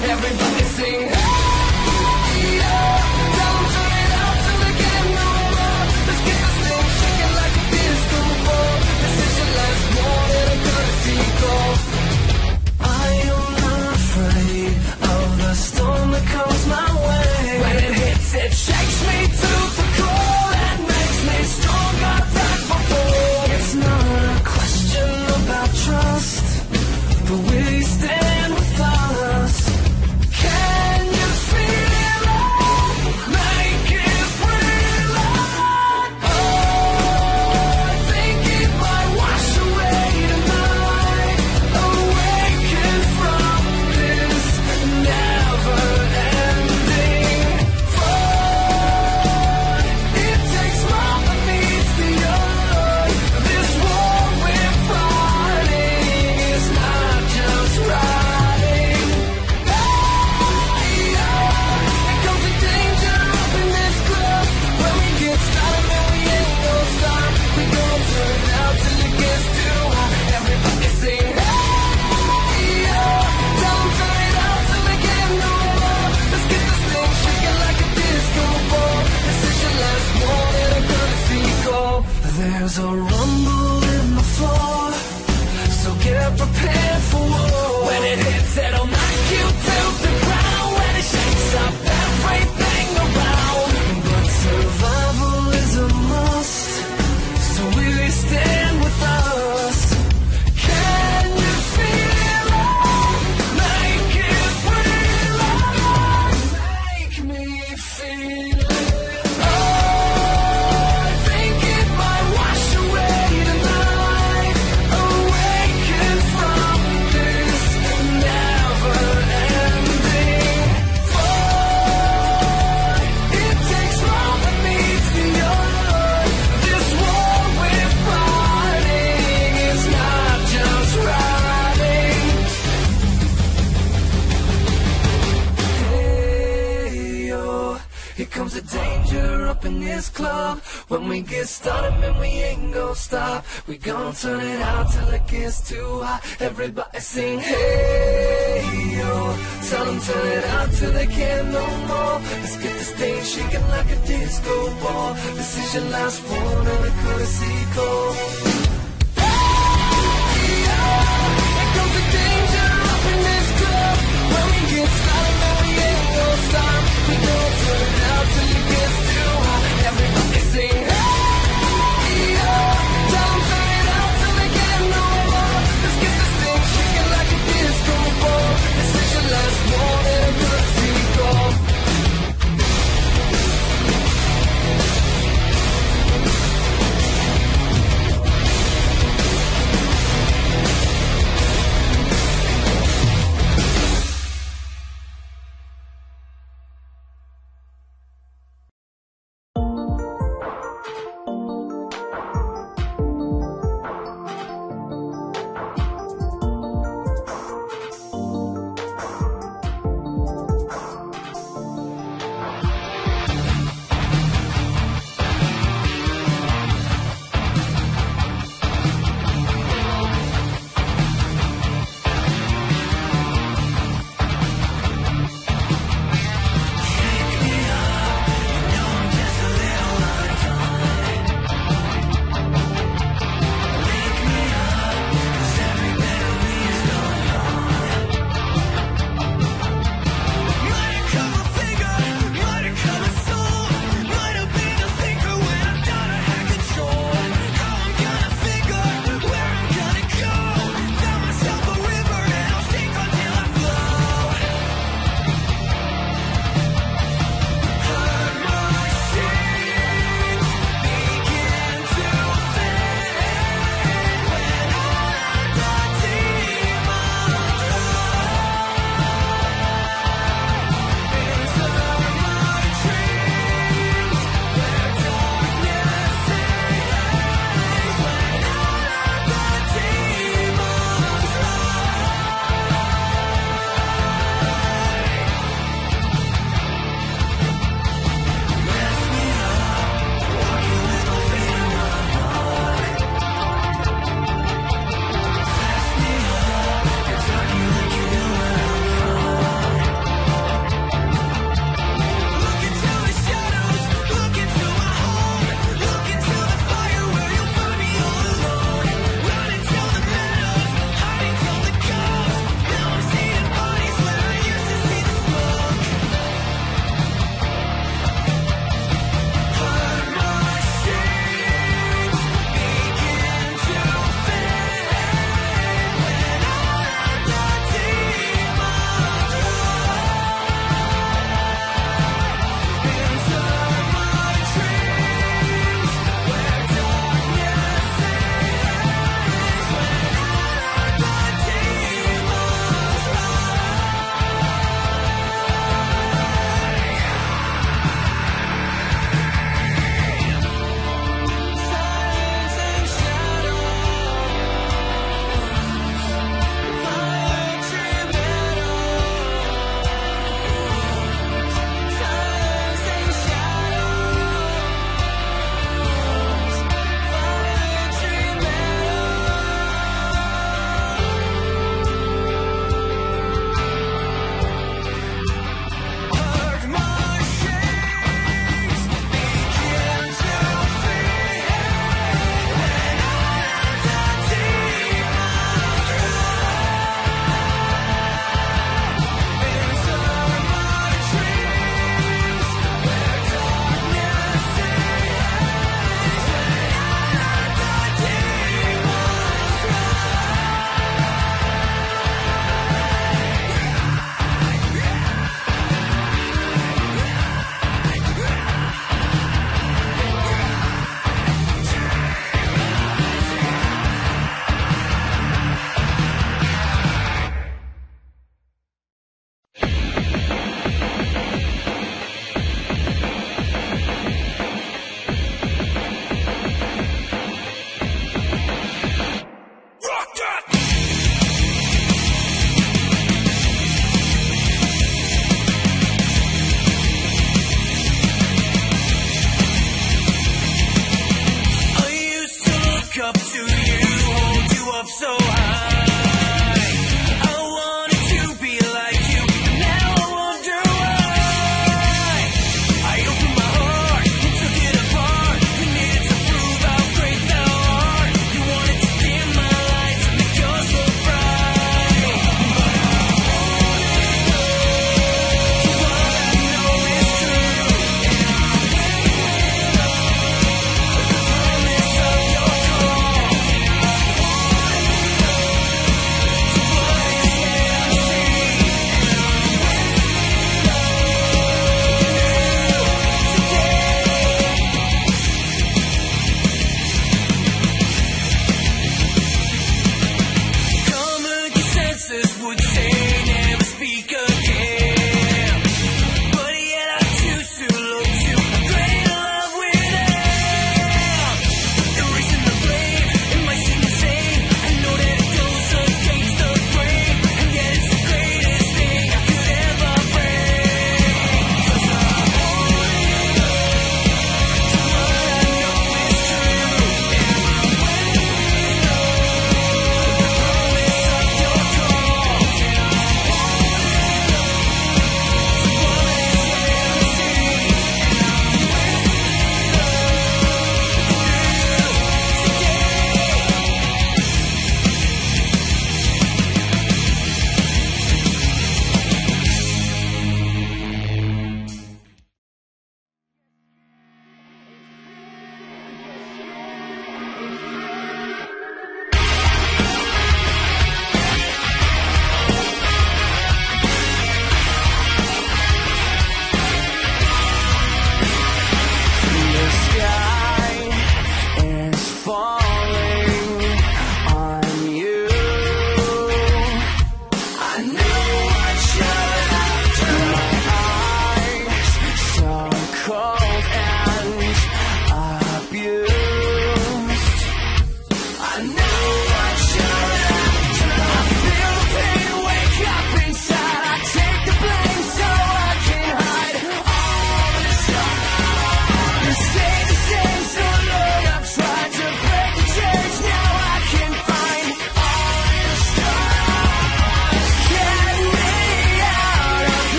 Everybody sing, There's a club. When we get started, man, we ain't gonna stop. We gon' turn it out till it gets too hot. Everybody sing, hey, yo. Tell them turn it out till they can't no more. Let's get this thing shaking like a disco ball. This is your last one on a courtesy call. Hey, yo. Here comes the danger up in this club. When we get started, man, we ain't gon' stop. We gon' turn it out till it gets too Esse